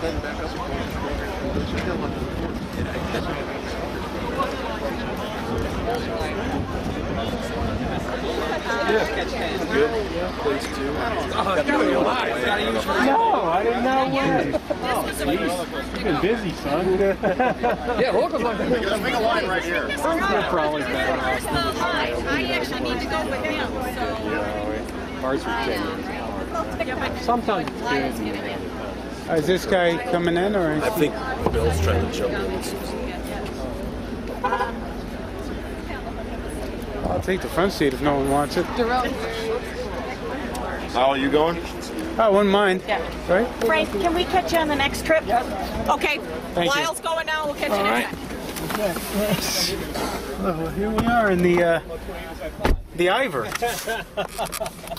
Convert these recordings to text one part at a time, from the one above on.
No, I didn't know. Oh, jeez. Been busy, son. Yeah, make a line right here. They're probably better the line? I actually need to go with him, so. Ours are changing. Yeah, but Sometimes it's is busy. getting in. Is this guy coming in or is I think Bill's trying to jump in. I'll take the front seat if no one wants it. How are you going? I wouldn't mind. Yeah. Right? Frank, can we catch you on the next trip? Okay. Thank you. Lyle's going now. We'll catch you All next right. time. Well, here we are in the uh, the Ivor,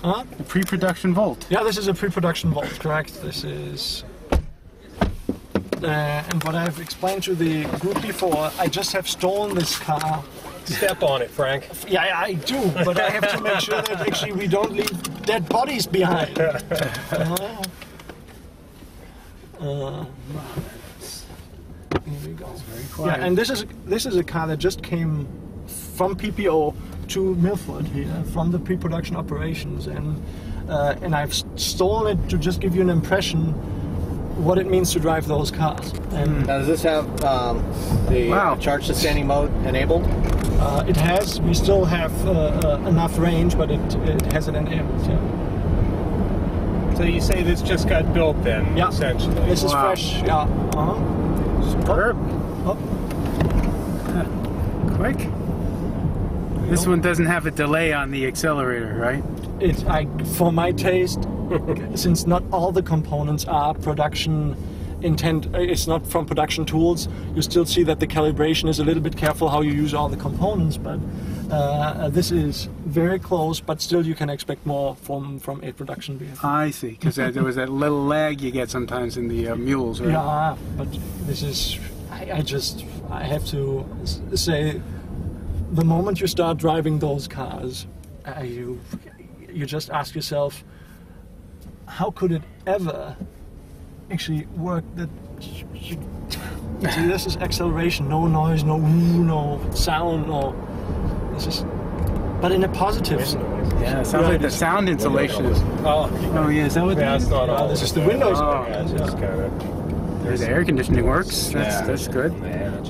Huh? the pre-production Volt. Yeah, this is a pre-production Volt, correct? This is. Uh, and what I've explained to the group before, I just have stolen this car. Step on it, Frank. Yeah, I do, but I have to make sure that actually we don't leave dead bodies behind. Uh, uh, here we go. Yeah, and this is this is a car that just came from PPO to Milford here from the pre-production operations, and uh, and I've stolen it to just give you an impression what it means to drive those cars. And Now, does this have um, the Wow. charge sustaining mode enabled? uh, it has we still have uh, uh, enough range, but it it has it enabled. Yeah. So you say this just got built then, Yeah. essentially. This is Wow. fresh. Yeah. Uh-huh. Superb. Oh, Quick. This one doesn't have a delay on the accelerator, right? it, I, for my taste, since not all the components are production intent, uh, it's not from production tools. You still see that the calibration is a little bit careful how you use all the components, but uh, this is very close. But still, you can expect more from from a production vehicle. I see, because there was that little lag you get sometimes in the uh, mules, right? Yeah, but this is. I, I just I have to say, the moment you start driving those cars, uh, you you just ask yourself, how could it ever actually work? That you, you, see, this is acceleration, no noise, no ooh, no sound, no. This is, but in a positive. s- Yeah, it sounds like the sound insulation is. Oh, Oh, yeah, is that what yeah, that it's is? not Uh, all. this is the windows. Oh. Yeah, it's just kind of. The air conditioning works. That's Yeah. that's good. It's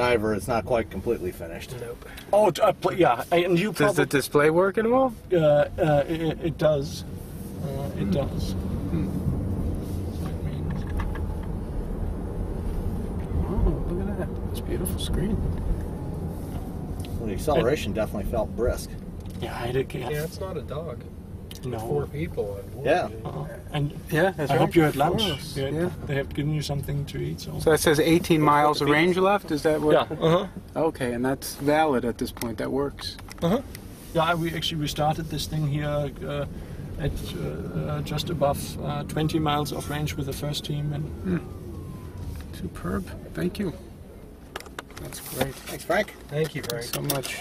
an Ivor. It's not quite completely finished. Nope. Oh, uh, pl- yeah, and you Does probably. the display work at all? Uh, uh, it, it does. Uh, it does. Oh, look at that. It's a beautiful screen. Well, the acceleration definitely felt brisk. Yeah, I did. Yeah, Yeah, it's not a dog. Four no. people on board. Yeah. Uh, and Yeah, that's I right. hope you had Of lunch. Yeah, yeah. They have given you something to eat. So. So that says 18 miles of range left. Is that what? yeah. Uh huh. Okay, and that's valid at this point. That works. Uh huh. Yeah, we actually we started this thing here uh, at uh, uh, just above uh, 20 miles of range with the first team, and Superb. Thank you. That's great. Thanks, Frank. Thank you, Frank. So much.